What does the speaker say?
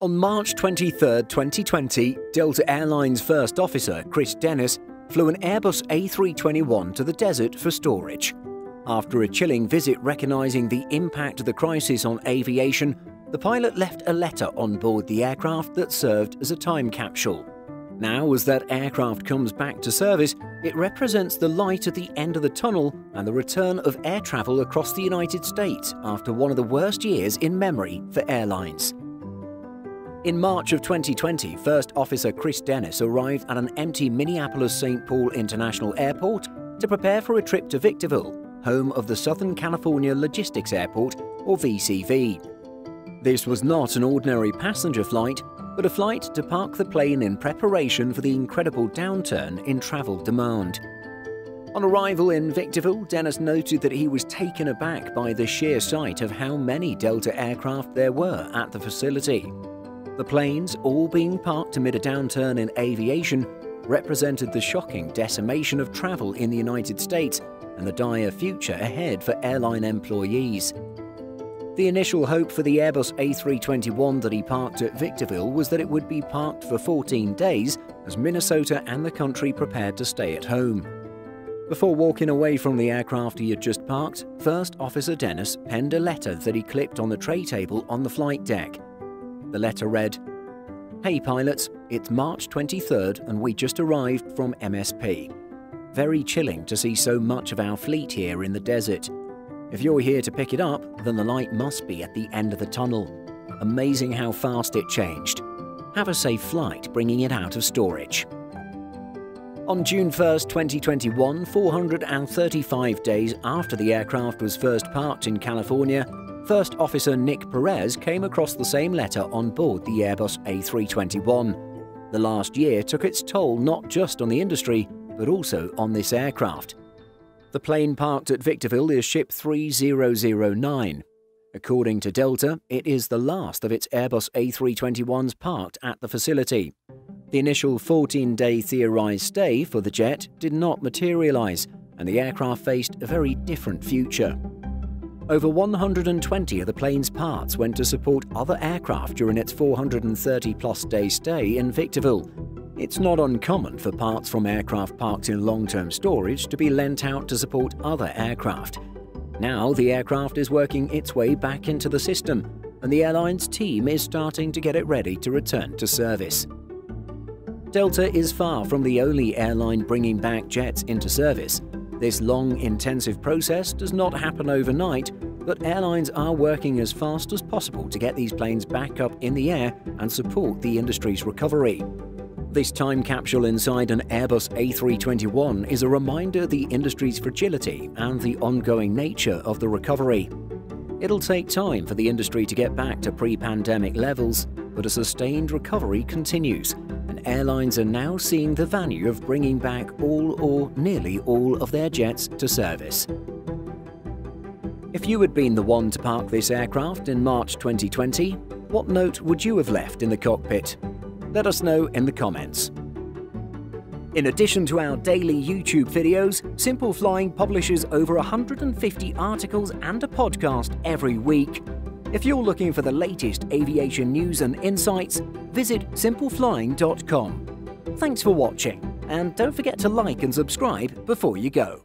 On March 23, 2020, Delta Airlines first officer Chris Dennis flew an Airbus A321 to the desert for storage. After a chilling visit recognizing the impact of the crisis on aviation, the pilot left a letter on board the aircraft that served as a time capsule. Now, as that aircraft comes back to service, it represents the light at the end of the tunnel and the return of air travel across the United States after one of the worst years in memory for airlines. In March of 2020, First Officer Chris Dennis arrived at an empty Minneapolis St. Paul International Airport to prepare for a trip to Victorville, home of the Southern California Logistics Airport, or VCV. This was not an ordinary passenger flight, but a flight to park the plane in preparation for the incredible downturn in travel demand. On arrival in Victorville, Dennis noted that he was taken aback by the sheer sight of how many Delta aircraft there were at the facility. The planes, all being parked amid a downturn in aviation, represented the shocking decimation of travel in the United States and the dire future ahead for airline employees. The initial hope for the Airbus A321 that he parked at Victorville was that it would be parked for 14 days as Minnesota and the country prepared to stay at home. Before walking away from the aircraft he had just parked, First Officer Dennis penned a letter that he clipped on the tray table on the flight deck. The letter read, Hey pilots, it's March 23rd and we just arrived from MSP. Very chilling to see so much of our fleet here in the desert. If you're here to pick it up, then the light must be at the end of the tunnel. Amazing how fast it changed. Have a safe flight bringing it out of storage. On June 1, 2021, 435 days after the aircraft was first parked in California, First Officer Nick Perez came across the same letter on board the Airbus A321. The last year took its toll not just on the industry, but also on this aircraft. The plane parked at Victorville is Ship 3009. According to Delta, it is the last of its Airbus A321s parked at the facility. The initial 14 day theorized stay for the jet did not materialize, and the aircraft faced a very different future. Over 120 of the plane's parts went to support other aircraft during its 430 plus day stay in Victorville. It's not uncommon for parts from aircraft parked in long term storage to be lent out to support other aircraft. Now the aircraft is working its way back into the system, and the airline's team is starting to get it ready to return to service. Delta is far from the only airline bringing back jets into service. This long, intensive process does not happen overnight, but airlines are working as fast as possible to get these planes back up in the air and support the industry's recovery. This time capsule inside an Airbus A321 is a reminder of the industry's fragility and the ongoing nature of the recovery. It'll take time for the industry to get back to pre pandemic levels, but a sustained recovery continues, airlines are now seeing the value of bringing back all or nearly all of their jets to service. If you had been the one to park this aircraft in March 2020, what note would you have left in the cockpit? Let us know in the comments. In addition to our daily YouTube videos, Simple Flying publishes over 150 articles and a podcast every week. If you're looking for the latest aviation news and insights, visit simpleflying.com. Thanks for watching, and don't forget to like and subscribe before you go.